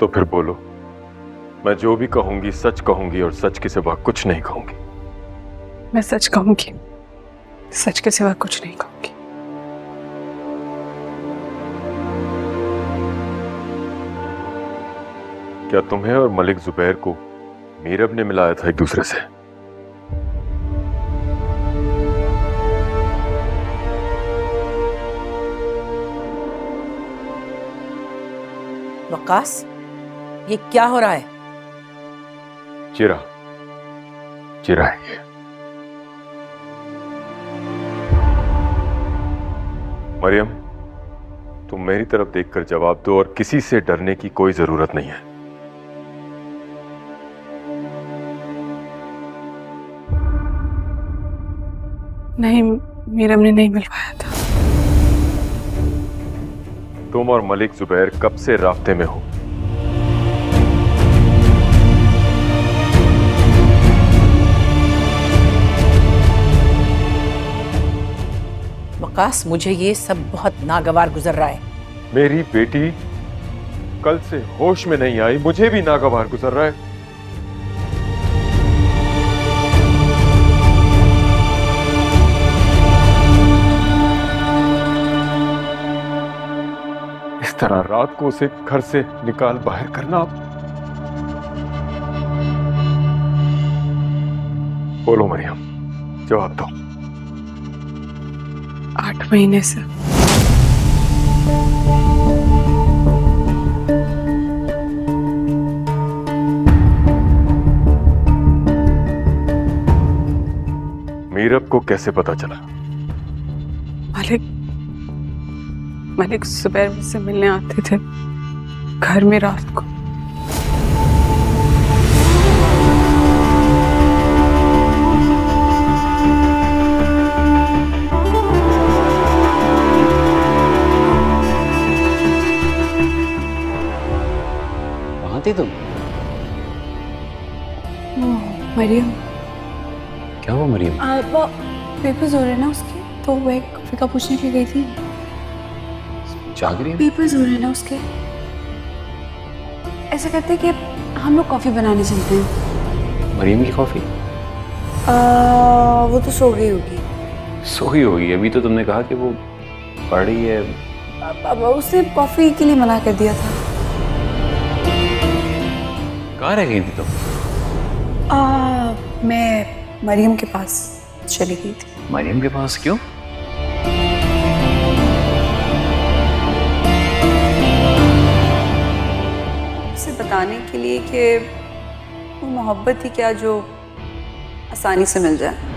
तो फिर बोलो। मैं जो भी कहूँगी सच कहूँगी और सच के सिवा कुछ नहीं कहूँगी। मैं सच कहूँगी। सच के सिवा कुछ नहीं कहूँगी। क्या तुम्हें और मलिक जुबैर को मीरब ने मिलाया था एक दूसरे से? वकास? ये क्या हो रहा है? चिरा चिरा है। ये मरियम तुम मेरी तरफ़ देखकर जवाब दो और किसी से डरने की कोई ज़रूरत नहीं है। नहीं मीरम ने नहीं मिलवाया था। तुम और मलिक जुबैर कब से रास्ते में हो? वकास मुझे ये सब बहुत नागवार गुजर रहा है। मेरी बेटी कल से होश में नहीं आई, मुझे भी नागवार गुजर रहा है। इस तरह रात को उसे घर से निकाल बाहर करना। बोलो मरियम, जवाब दो। आठ महीने से। मीरब को कैसे पता चला? मलिक मलिक सुबह मुझसे मिलने आते थे घर में रात को। थी तुम? मरियम। क्या हुआ मरियम? पेपर्स हो रहे ना उसके तो वो एक कॉफ़ी का पूछने के गई थी। जाग रही पेपर्स हो रहे ना उसके। ऐसा करते हैं कि हम लोग कॉफ़ी बनाने चलते हैं। मरियम की कॉफ़ी वो तो सो गई होगी। सोई होगी। अभी तो तुमने कहा कि वो पढ़ रही है। अब- अब उसने कॉफ़ी के लिए मना कर दिया था। कहाँ रह गई थी तुम? आ, मैं मरियम के पास चली गई थी। मरियम के पास क्यों? उसे बताने के लिए कि वो मोहब्बत ही क्या जो आसानी से मिल जाए।